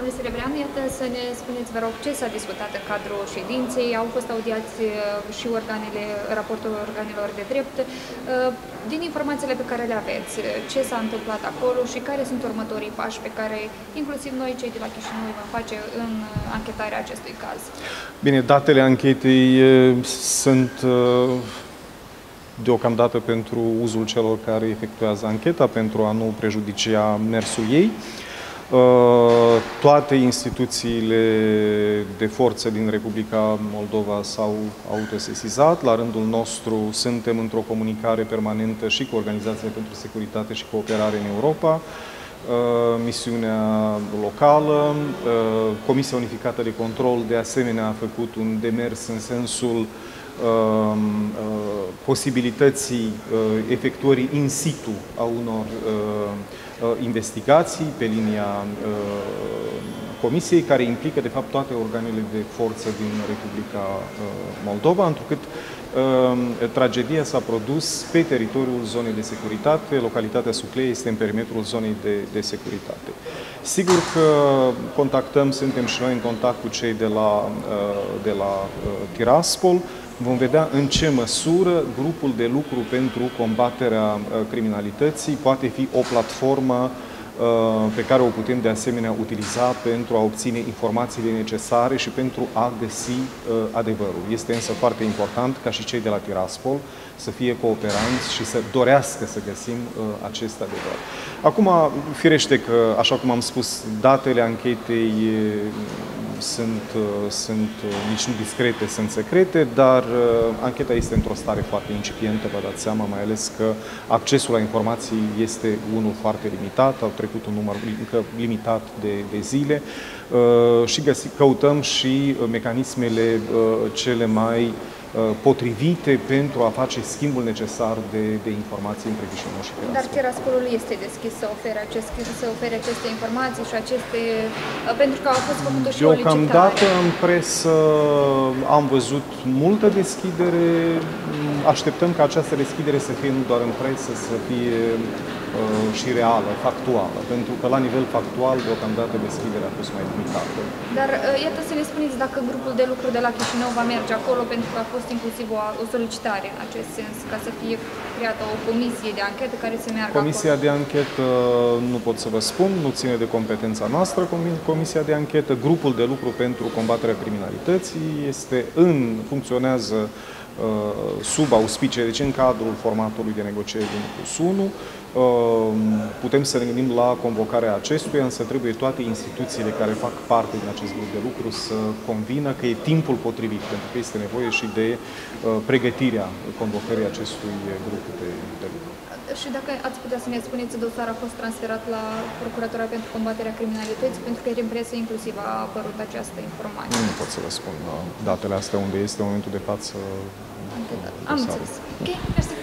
Domnule Serebreanu, iată să ne spuneți, vă rog, ce s-a discutat în cadrul ședinței, au fost audiați uh, și organele, raportul organelor de drept. Uh, din informațiile pe care le aveți, ce s-a întâmplat acolo și care sunt următorii pași pe care inclusiv noi, cei de la Chișinău, vom face în anchetarea acestui caz? Bine, datele anchetei sunt deocamdată pentru uzul celor care efectuează ancheta, pentru a nu prejudicia mersul ei. Uh, toate instituțiile de forță din Republica Moldova s-au autosesizat. La rândul nostru suntem într-o comunicare permanentă și cu Organizațiile pentru Securitate și Cooperare în Europa, uh, misiunea locală, uh, Comisia Unificată de Control de asemenea a făcut un demers în sensul Um, uh, posibilității uh, efectuării in situ a unor uh, investigații pe linia Comisiei, care implică, de fapt, toate organele de forță din Republica Moldova, întrucât um, tragedia s-a produs pe teritoriul zonei de securitate, localitatea Suclei este în perimetrul zonei de, de securitate. Sigur că contactăm, suntem și noi în contact cu cei de la, de la Tiraspol, vom vedea în ce măsură grupul de lucru pentru combaterea uh, criminalității poate fi o platformă uh, pe care o putem de asemenea utiliza pentru a obține informațiile necesare și pentru a găsi uh, adevărul. Este însă foarte important ca și cei de la Tiraspol să fie cooperanți și să dorească să găsim acest adevăr. Acum, firește că, așa cum am spus, datele anchetei sunt, uh, sunt uh, nici nu discrete, sunt secrete, dar uh, ancheta este într-o stare foarte incipientă, vă dați seama, mai ales că accesul la informații este unul foarte limitat, au trecut un număr încă limitat de, de zile și găsi, căutăm și mecanismele cele mai Uh, potrivite pentru a face schimbul necesar de, de informații între Chișinău și Tiraspol. Dar Tiraspolul este deschis să ofere, acest, să ofere aceste informații și aceste... Uh, pentru că au fost făcută și Deocamdată în presă am văzut multă deschidere. Așteptăm ca această deschidere să fie nu doar în presă, să fie Uh, și reală, factuală, pentru că la nivel factual, deocamdată, deschiderea a fost mai limitată. Dar uh, iată să ne spuneți dacă grupul de lucru de la Chișinău va merge acolo, pentru că a fost inclusiv o, o solicitare în acest sens, ca să fie creată o comisie de anchetă care să meargă Comisia acolo. de anchetă, nu pot să vă spun, nu ține de competența noastră, Comisia de anchetă, grupul de lucru pentru combaterea criminalității este în, funcționează uh, sub auspicie, deci în cadrul formatului de negocieri din plus 1, Ehm, putem să ne gândim la convocarea acestuia, însă trebuie toate instituțiile care fac parte din acest grup de lucru să convină că e timpul potrivit, pentru că este nevoie și de uh, pregătirea convocării acestui grup de, de lucru. Și dacă ați putea să ne spuneți, dosarul a fost transferat la Procuratura pentru combaterea criminalității, pentru că în presă inclusiv a apărut această informație. Nu pot să vă spun datele astea unde este în momentul de față. Am înțeles. Ok, mersi